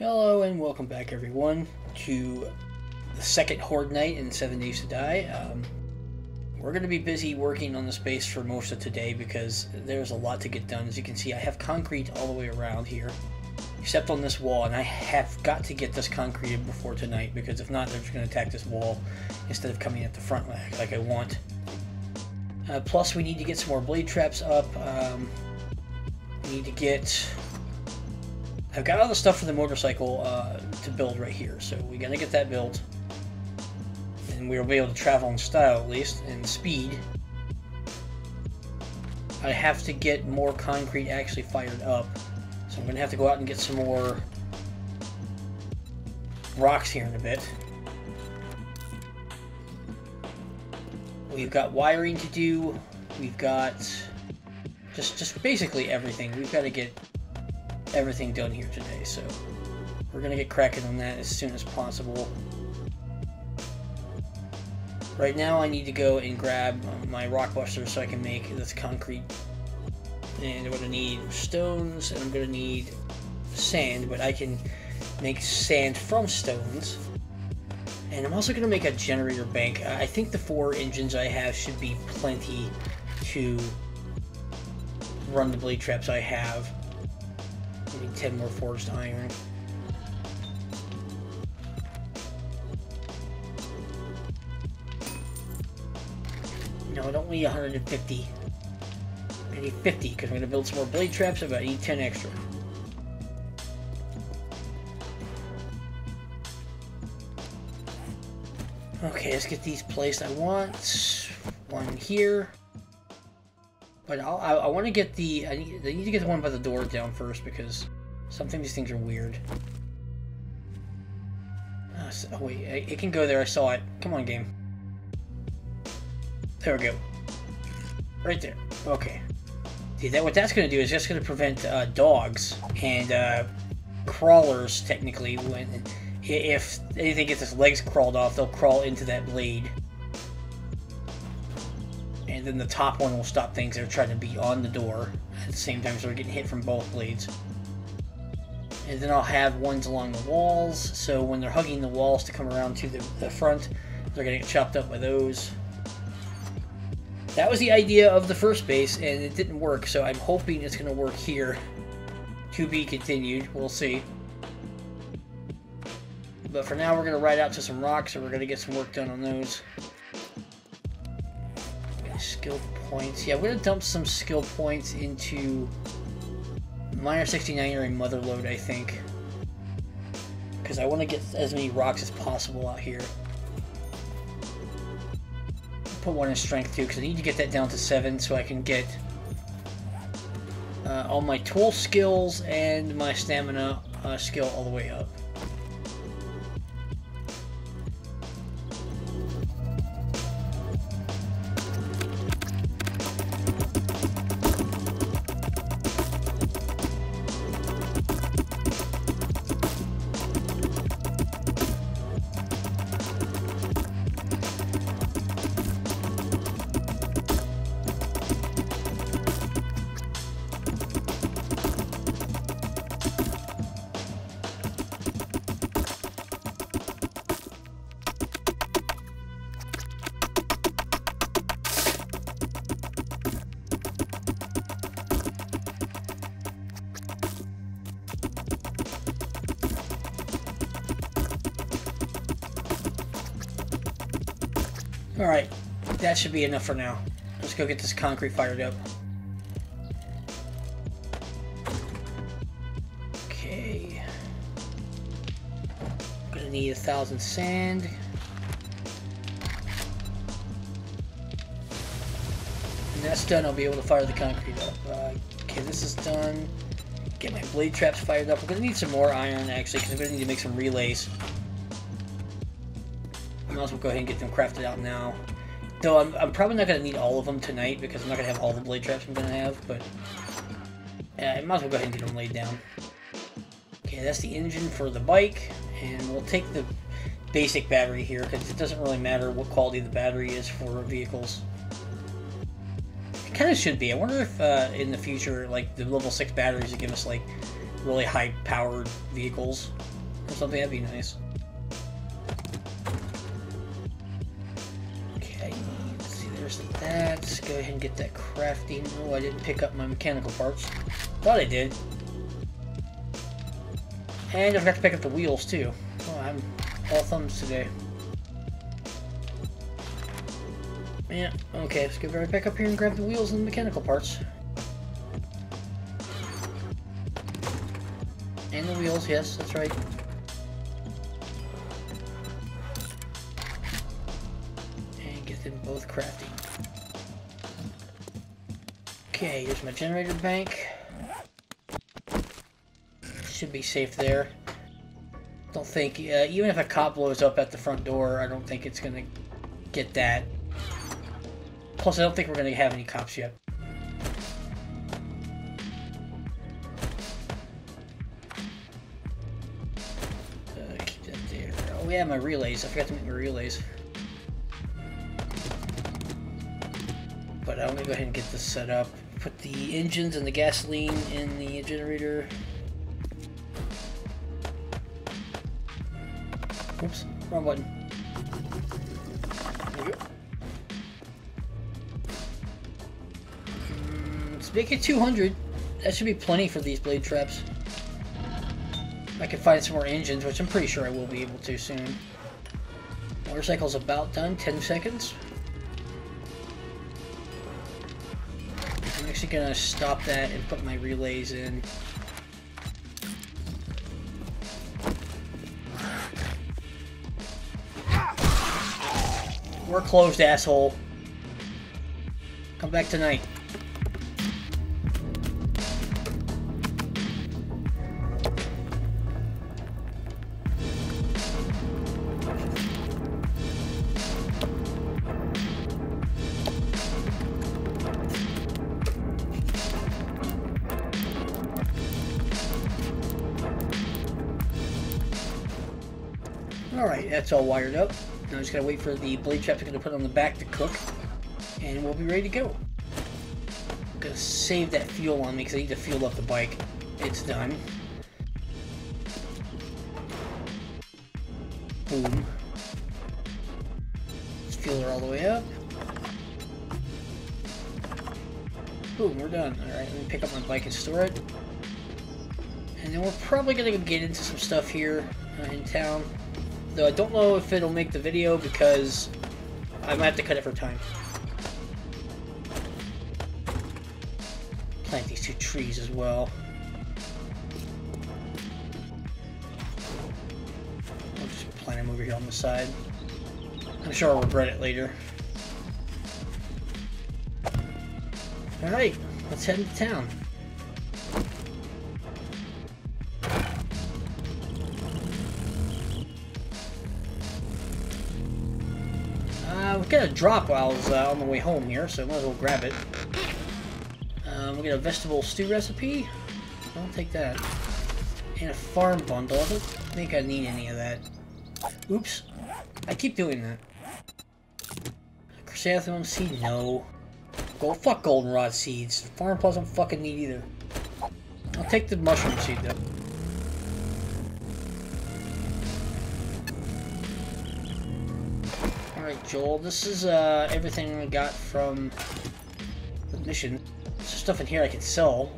Hello and welcome back everyone to the second Horde Night in 7 Days to Die. Um, we're going to be busy working on the space for most of today because there's a lot to get done. As you can see, I have concrete all the way around here, except on this wall, and I have got to get this concreted before tonight because if not, they're just going to attack this wall instead of coming at the front like I want. Uh, plus, we need to get some more blade traps up. Um, we need to get I've got all the stuff for the motorcycle uh, to build right here, so we're going to get that built. And we'll be able to travel in style at least, and speed. I have to get more concrete actually fired up, so I'm gonna have to go out and get some more rocks here in a bit. We've got wiring to do, we've got just, just basically everything. We've got to get everything done here today, so we're gonna get cracking on that as soon as possible. Right now I need to go and grab uh, my rock buster so I can make this concrete. And I'm gonna need stones and I'm gonna need sand, but I can make sand from stones. And I'm also gonna make a generator bank. I think the four engines I have should be plenty to run the blade traps I have. Need 10 more forged iron. No, don't need 150. I need 50 because I'm going to build some more blade traps, but I need 10 extra. Okay, let's get these placed. I want one here. But I'll, i I, want to get the... I need, I need to get the one by the door down first because something these things are weird. Uh, so, oh wait, it, it can go there. I saw it. Come on, game. There we go. Right there. Okay. See, that what that's going to do is just going to prevent uh, dogs and uh, crawlers, technically, when if anything gets its legs crawled off, they'll crawl into that blade and then the top one will stop things that are trying to be on the door at the same time so they're getting hit from both blades. And then I'll have ones along the walls, so when they're hugging the walls to come around to the, the front, they're going to get chopped up by those. That was the idea of the first base, and it didn't work, so I'm hoping it's going to work here. To be continued, we'll see. But for now, we're going to ride out to some rocks, and we're going to get some work done on those skill points. Yeah, we're going to dump some skill points into Miner 69 or a Motherlode, I think. Because I want to get as many rocks as possible out here. Put one in strength too, because I need to get that down to 7 so I can get uh, all my tool skills and my stamina uh, skill all the way up. Alright, that should be enough for now. Let's go get this concrete fired up. Okay. I'm Gonna need a thousand sand. And that's done, I'll be able to fire the concrete up. Uh, okay, this is done. Get my blade traps fired up. We're gonna need some more iron, actually, because I'm gonna need to make some relays might as well go ahead and get them crafted out now. Though I'm, I'm probably not going to need all of them tonight because I'm not going to have all the blade traps I'm going to have, but yeah, I might as well go ahead and get them laid down. Okay, that's the engine for the bike, and we'll take the basic battery here because it doesn't really matter what quality the battery is for vehicles. It kind of should be. I wonder if uh, in the future, like the level 6 batteries would give us like really high-powered vehicles or something. That'd be nice. Go ahead and get that crafting. Oh, I didn't pick up my mechanical parts. Thought I did. And I forgot to pick up the wheels too. Oh, I'm all thumbs today. Yeah, okay, let's go right back up here and grab the wheels and the mechanical parts. And the wheels, yes, that's right. And get them both crafting. Okay, here's my generator bank. Should be safe there. Don't think, uh, even if a cop blows up at the front door, I don't think it's gonna get that. Plus, I don't think we're gonna have any cops yet. Uh, keep that there. Oh yeah, my relays. I forgot to make my relays. But I'm gonna go ahead and get this set up. Put the engines and the gasoline in the generator. Oops, wrong button. There you go. Let's make it 200. That should be plenty for these blade traps. I can find some more engines, which I'm pretty sure I will be able to soon. Motorcycle's about done, 10 seconds. Actually gonna stop that and put my relays in. We're closed, asshole. Come back tonight. I just gotta wait for the blade trap to put on the back to cook, and we'll be ready to go. I'm gonna save that fuel on me because I need to fuel up the bike. It's done. Boom. Let's fuel her all the way up. Boom, we're done. Alright, let me pick up my bike and store it. And then we're probably gonna get into some stuff here uh, in town. Though I don't know if it'll make the video because I might have to cut it for time. Plant these two trees as well. I'll just plant them over here on the side. I'm sure I'll regret it later. Alright, let's head into town. Got a drop while I was uh, on the way home here, so I might as well grab it. Um, we got a vegetable stew recipe. I'll take that. And a farm bundle. I don't think I need any of that. Oops. I keep doing that. Chrysanthemum seed? No. Go fuck goldenrod seeds. Farm plus I don't fucking need either. I'll take the mushroom seed though. Alright, Joel, this is uh, everything we got from the mission. There's stuff in here I can sell.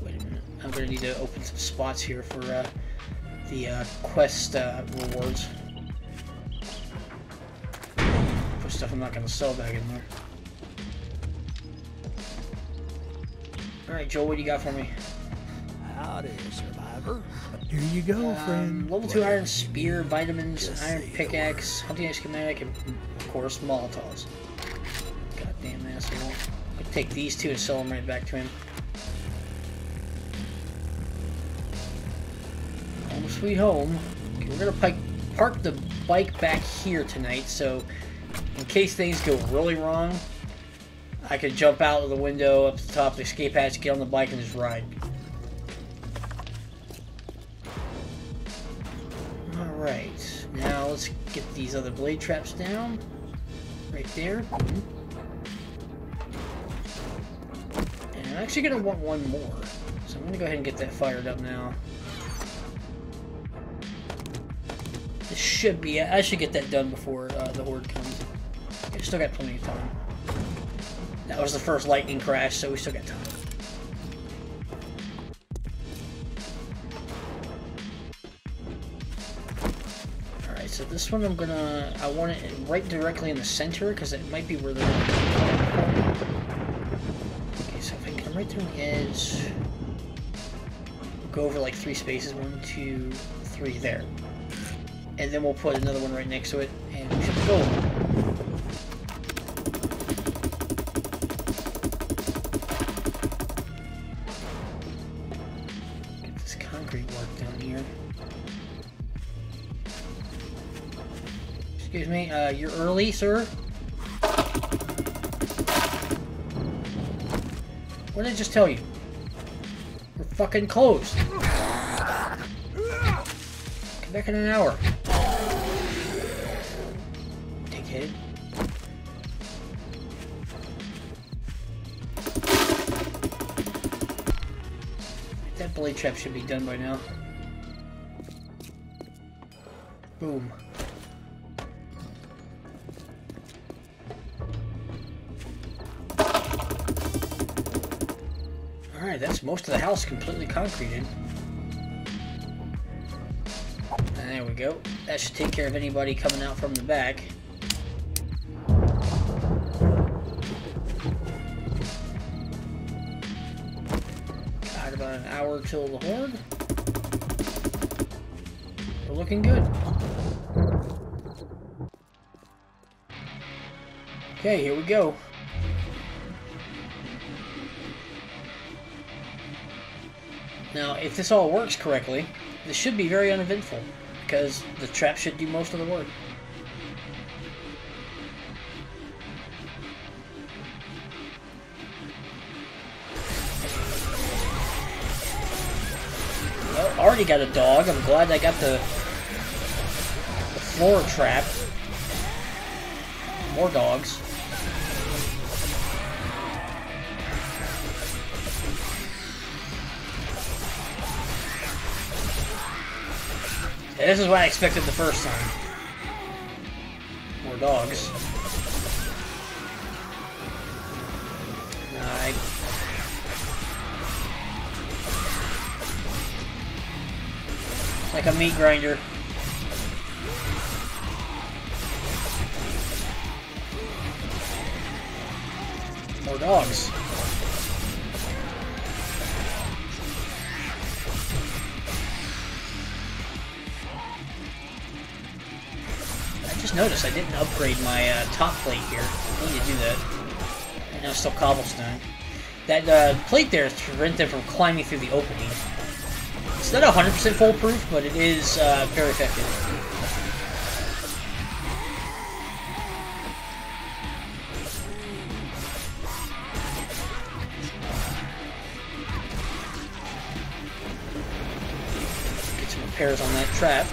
Wait a minute. I'm gonna need to open some spots here for uh, the uh, quest uh, rewards. Put stuff I'm not gonna sell back in there. Alright, Joel, what do you got for me? Howdy, survivor. Here you go, Um, friend. level 2 iron spear, vitamins, iron pickaxe, hunting schematic, and of course, Molotovs. Goddamn asshole. I could take these two and sell them right back to him. Home sweet home. Okay, we're gonna park the bike back here tonight, so in case things go really wrong, I could jump out of the window up to the top of the escape hatch, get on the bike, and just ride. Alright, now let's get these other blade traps down. Right there. And I'm actually gonna want one more. So I'm gonna go ahead and get that fired up now. This should be, I should get that done before uh, the horde comes. I still got plenty of time. That was the first lightning crash, so we still got time. Alright, so this one I'm gonna, I want it right directly in the center, because it might be where the... Okay, so if I come right through the edge, go over like three spaces, one, two, three, there. And then we'll put another one right next to it, and we should go. Uh, you're early, sir? What did I just tell you? We're fucking closed. Come back in an hour. Dickhead. That blade trap should be done by now. Boom. That's most of the house completely concreted. And there we go. That should take care of anybody coming out from the back. Got about an hour till the horde. We're looking good. Okay, here we go. Now, if this all works correctly, this should be very uneventful, because the trap should do most of the work. Well, already got a dog. I'm glad I got the, the floor trap. More dogs. This is what I expected the first time. More dogs. I... Like a meat grinder. More dogs. Noticed I didn't upgrade my uh, top plate here. I need to do that. Know it's still cobblestone. That uh, plate there is to prevent them from climbing through the opening. It's not 100% foolproof, but it is uh, very effective. Get some repairs on that trap.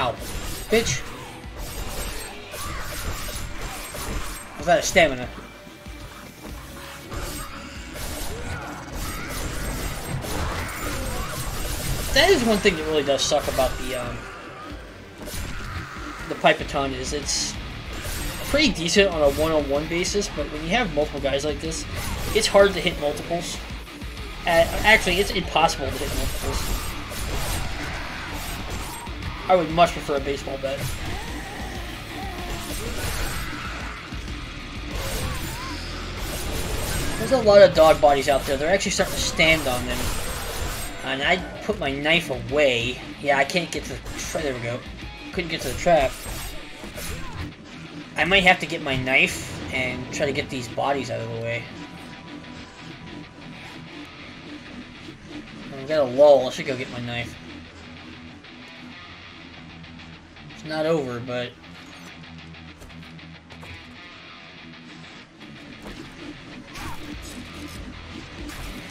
Ow. Bitch. Was that a stamina? That is one thing that really does suck about the um, the Pipe Baton is it's pretty decent on a one-on-one basis, but when you have multiple guys like this, it's hard to hit multiples. Uh, actually, it's impossible to hit multiples. I would much prefer a baseball bat. There's a lot of dog bodies out there. They're actually starting to stand on them. And I put my knife away. Yeah, I can't get to the trap. There we go. Couldn't get to the trap. I might have to get my knife and try to get these bodies out of the way. I got a lull. I should go get my knife. It's not over, but...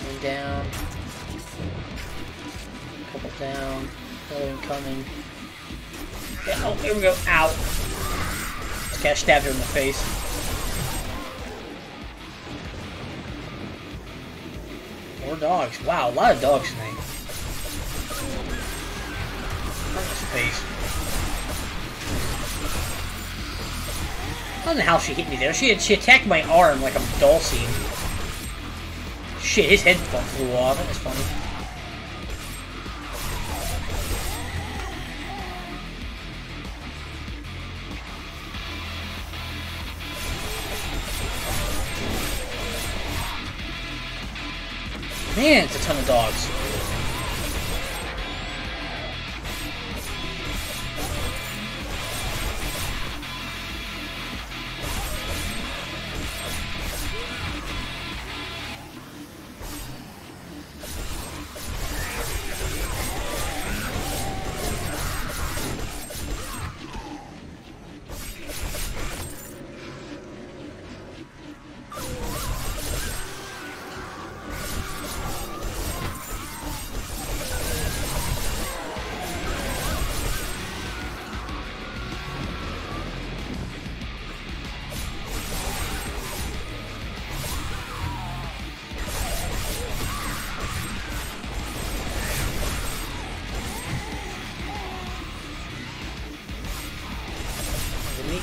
One down. Couple down. Another coming. Yeah, oh, here we go. Ow. This stabbed her in the face. More dogs. Wow, a lot of dogs tonight. I don't know how she hit me there. She she attacked my arm like a Dhalsim. Shit, his head flew off. That was funny. Man, it's a ton of dogs.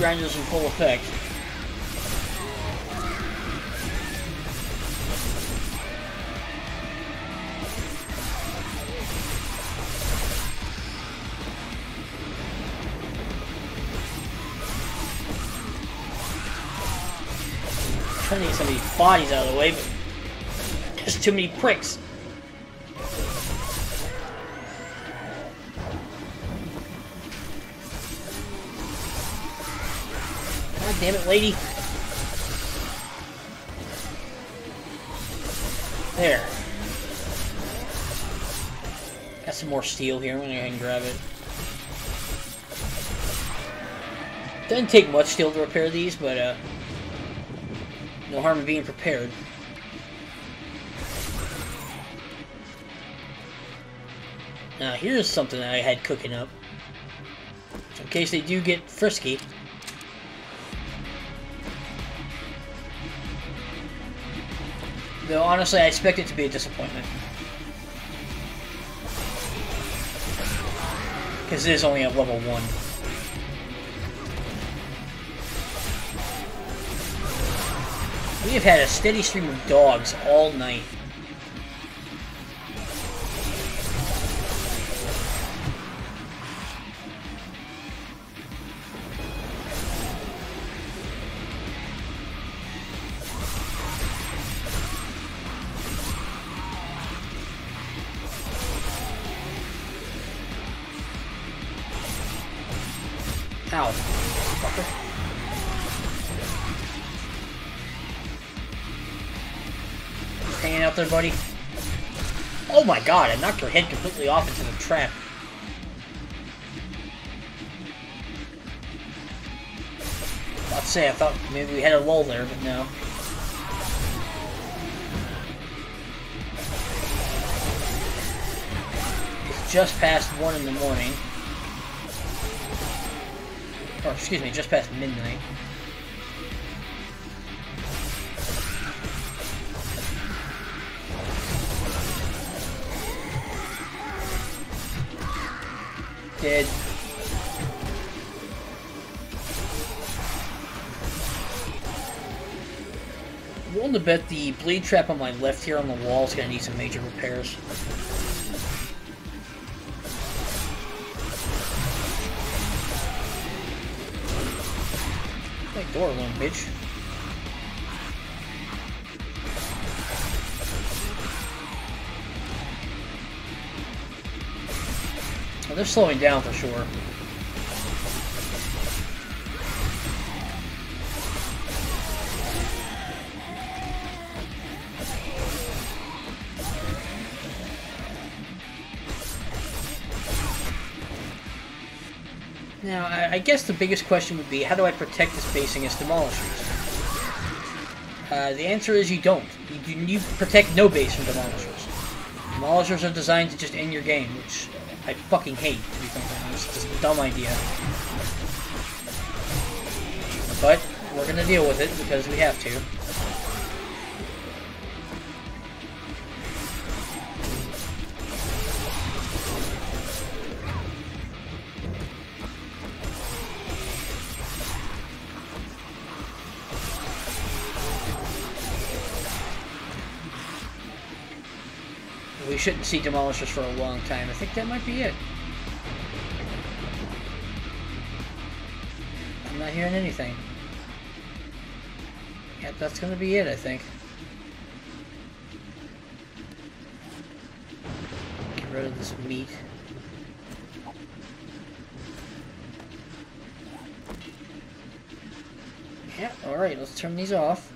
Grinders in full effect. trying to get some of these bodies out of the way, but there's too many pricks. Damn it, lady. There. Got some more steel here. I'm gonna go ahead and grab it. Doesn't take much steel to repair these, but uh, no harm in being prepared. Now here's something that I had cooking up. In case they do get frisky. Though, honestly, I expect it to be a disappointment. Because it is only at level 1. We have had a steady stream of dogs all night. Oh my god, I knocked her head completely off into the trap. I'd say I thought maybe we had a lull there, but no. It's just past 1 in the morning. Or, excuse me, just past midnight. Dead. I'm willing to bet the blade trap on my left here on the wall is going to need some major repairs. door, little bitch. They're slowing down for sure. Now, I, I, guess the biggest question would be, how do I protect this base against demolishers? Uh, the answer is you don't. You, you, protect no base from demolishers. Demolishers are designed to just end your game, which I fucking hate, to be honest. It's just a dumb idea. But, we're gonna deal with it because we have to. Shouldn't see demolishers for a long time. I think that might be it. I'm not hearing anything. Yep, that's gonna be it, I think. Get rid of this meat. Yeah, alright, let's turn these off.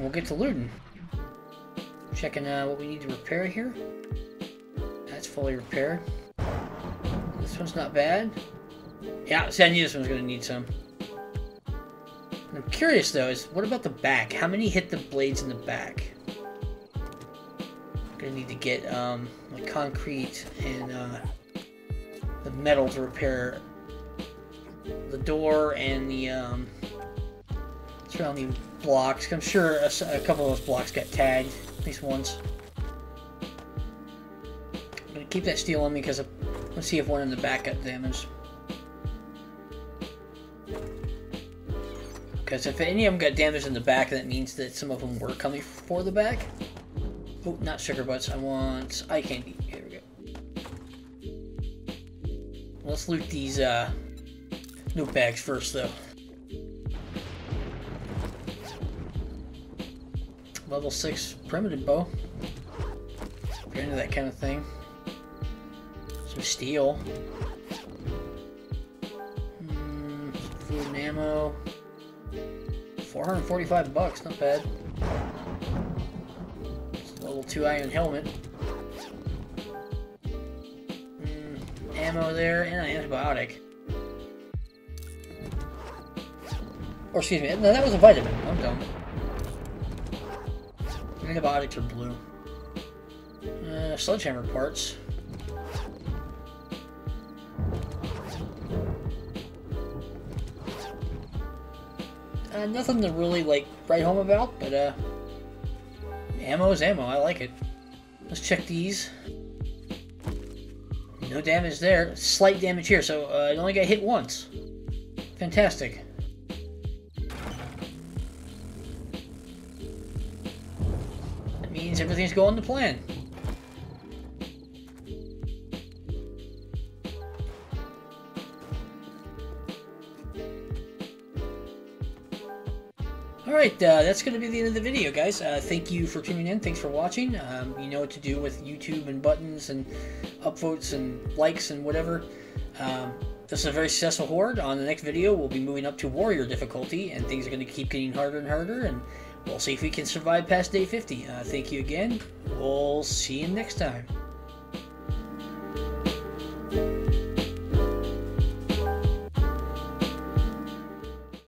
We'll get to looting. Checking uh, what we need to repair here. That's fully repaired. This one's not bad. Yeah, see, I knew this one's going to need some. I'm curious, though, is what about the back? How many hit the blades in the back? I'm going to need to get um, like concrete and uh, the metal to repair the door and the um, surrounding blocks. I'm sure a, a couple of those blocks got tagged, at least once. I'm gonna keep that steel on me because let's see if one in the back got damaged. Because if any of them got damaged in the back, that means that some of them were coming for the back. Oh, not sugar butts. I want eye candy. Here we go. Let's loot these uh, loot bags first, though. Level 6 primitive bow. Into that kind of thing. Some steel. Mm, food and ammo. 445 bucks, not bad. Level 2 iron helmet. Mm, ammo there, and an antibiotic. Or excuse me, no, that was a vitamin. I'm dumb. Antibiotics are blue. Uh, sledgehammer parts. Uh, nothing to really like write home about, but uh, ammo is ammo. I like it. Let's check these. No damage there. Slight damage here, so uh, it only got hit once. Fantastic. Means everything's going to plan. Alright, uh, that's going to be the end of the video, guys. Uh, thank you for tuning in. Thanks for watching. Um, you know what to do with YouTube and buttons and upvotes and likes and whatever. Um, this is a very successful horde. On the next video, we'll be moving up to warrior difficulty, and things are going to keep getting harder and harder, and We'll see if we can survive past day 50. Uh, thank you again. We'll see you next time.